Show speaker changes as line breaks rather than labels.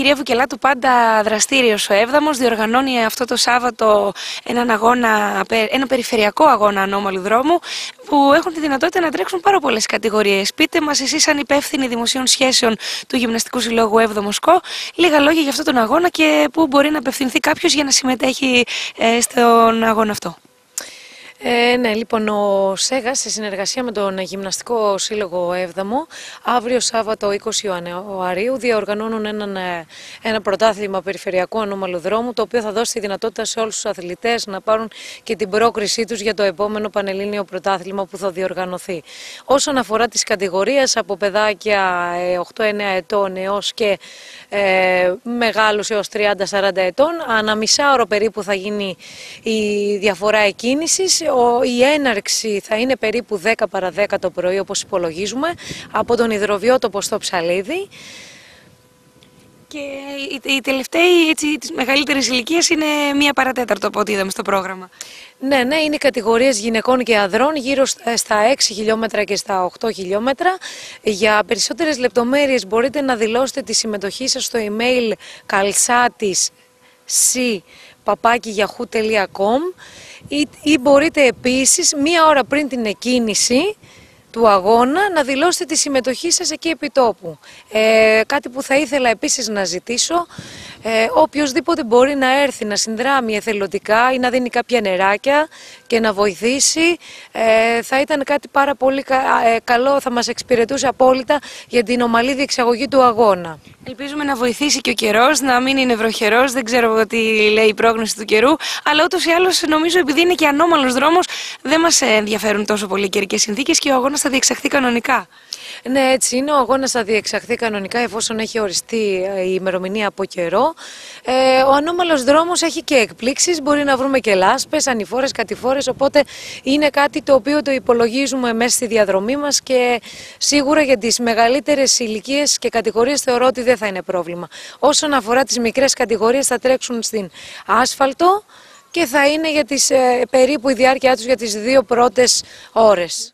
κυρία Βουκελάτου, πάντα δραστήριος ο Εύδαμο. Διοργανώνει αυτό το Σάββατο έναν αγώνα, ένα περιφερειακό αγώνα ανώμαλου δρόμου, που έχουν τη δυνατότητα να τρέξουν πάρα πολλές κατηγορίες. Πείτε μας, εσείς, σαν υπεύθυνοι δημοσίων σχέσεων του Γυμναστικού Συλλόγου Εύδομο ΣΚΟ, λίγα λόγια για αυτόν τον αγώνα και πού μπορεί να απευθυνθεί κάποιος για να συμμετέχει ε, στον αγώνα αυτό.
Ε, ναι, λοιπόν, ο ΣΕΓΑ σε συνεργασία με τον Γυμναστικό Σύλλογο Εύδαμο, αύριο Σάββατο 20 Ιανουαρίου, διοργανώνουν έναν, ε, ένα πρωτάθλημα περιφερειακού ανώμαλου δρόμου, το οποίο θα δώσει τη δυνατότητα σε όλους τους αθλητές να πάρουν και την πρόκρισή τους για το επόμενο Πανελλήνιο Πρωτάθλημα που θα διοργανωθεί. Όσον αφορά τις κατηγορίες, από παιδάκια 8-9 ε, ετών έως και ε, μεγάλους έως 30-40 ετών, ανά μισά περίπου θα γίνει η διαφορά εκκίνησης η έναρξη θα είναι περίπου 10 παρα 10 το πρωί όπως υπολογίζουμε από τον υδροβιότοπο στο Ψαλίδι.
Και οι τελευταίοι έτσι, της μεγαλύτερης ηλικίας είναι μία παρατέταρτο από ό,τι είδαμε στο πρόγραμμα.
Ναι, ναι, είναι κατηγορίες γυναικών και ανδρών γύρω στα 6 χιλιόμετρα και στα 8 χιλιόμετρα. Για περισσότερες λεπτομέρειες μπορείτε να δηλώσετε τη συμμετοχή σας στο email καλσάτης ή, ή μπορείτε επίσης μία ώρα πριν την εκκίνηση του αγώνα να δηλώσετε τη συμμετοχή σας εκεί επί τόπου. Ε, κάτι που θα ήθελα επίσης να ζητήσω, ε, οποιοδήποτε μπορεί να έρθει να συνδράμει εθελοντικά ή να δίνει κάποια νεράκια και να βοηθήσει, ε, θα ήταν κάτι πάρα πολύ ε, καλό, θα μας εξυπηρετούσε απόλυτα για την ομαλή διεξαγωγή του αγώνα.
Ελπίζουμε να βοηθήσει και ο καιρός, να μην είναι βροχερός. Δεν ξέρω τι λέει η πρόγνωση του καιρού. Αλλά ούτως ή άλλως, νομίζω, επειδή είναι και ανώμαλος δρόμος, δεν μας ενδιαφέρουν τόσο πολύ οι καιρικές συνθήκες και ο αγώνας θα διεξαχθεί κανονικά.
Ναι, έτσι είναι. Ο αγώνας θα διεξαχθεί κανονικά εφόσον έχει οριστεί ε, η ημερομηνία από καιρό. Ε, ο ανώμαλος δρόμος έχει και εκπλήξεις. Μπορεί να βρούμε και λάσπες, ανηφόρες, κατηφόρες. Οπότε είναι κάτι το οποίο το υπολογίζουμε μέσα στη διαδρομή μας και σίγουρα για τις μεγαλύτερες ηλικίες και κατηγορίες θεωρώ ότι δεν θα είναι πρόβλημα. Όσον αφορά τις μικρές κατηγορίες, θα τρέξουν στην άσφαλτο και θα είναι για τις, ε, περίπου η διάρκεια τους για τις δύο πρώτες ώρες.